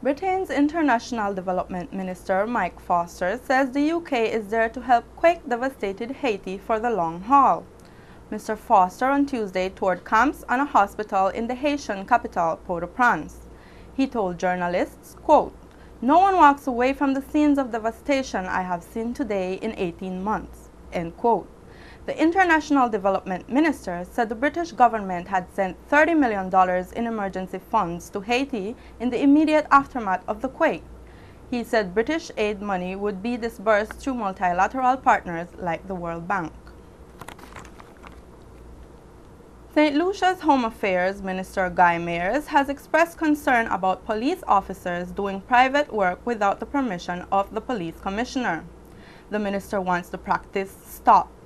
Britain's International Development Minister Mike Foster says the UK is there to help quake-devastated Haiti for the long haul. Mr. Foster on Tuesday toured camps and a hospital in the Haitian capital, Port-au-Prince. He told journalists, quote, No one walks away from the scenes of devastation I have seen today in 18 months, end quote. The International Development Minister said the British government had sent $30 million in emergency funds to Haiti in the immediate aftermath of the quake. He said British aid money would be disbursed through multilateral partners like the World Bank. St. Lucia's Home Affairs Minister Guy Mayers has expressed concern about police officers doing private work without the permission of the police commissioner. The minister wants the practice stopped.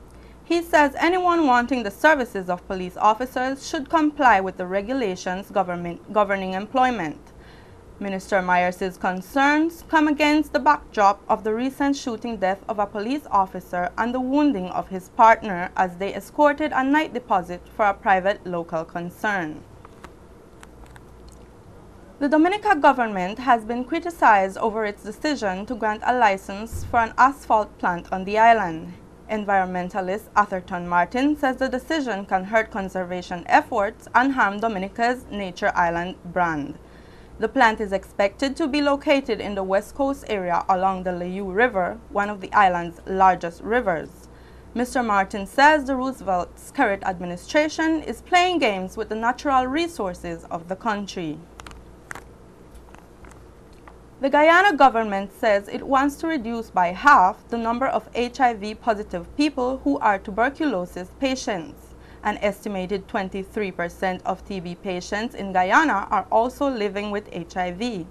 He says anyone wanting the services of police officers should comply with the regulations governing employment. Minister Mayers' concerns come against the backdrop of the recent shooting death of a police officer and the wounding of his partner as they escorted a night deposit for a private local concern. The Dominica government has been criticized over its decision to grant a license for an asphalt plant on the island. Environmentalist Atherton Martin says the decision can hurt conservation efforts and harm Dominica's Nature Island brand. The plant is expected to be located in the west coast area along the Layou River, one of the island's largest rivers. Mr. Martin says the Roosevelt Skerritt administration is playing games with the natural resources of the country. The Guyana government says it wants to reduce by half the number of HIV-positive people who are tuberculosis patients. An estimated 23% of TB patients in Guyana are also living with HIV.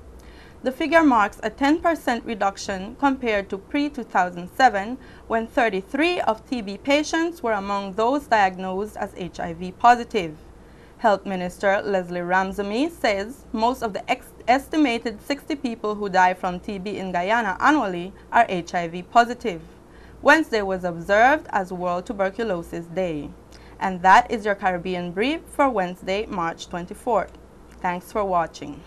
The figure marks a 10% reduction compared to pre-2007 when 33 of TB patients were among those diagnosed as HIV positive. Health Minister Leslie Ramsammy says most of the estimated 60 people who die from TB in Guyana annually are HIV positive. Wednesday was observed as World Tuberculosis Day. And that is your Caribbean Brief for Wednesday, March 24th. Thanks for watching.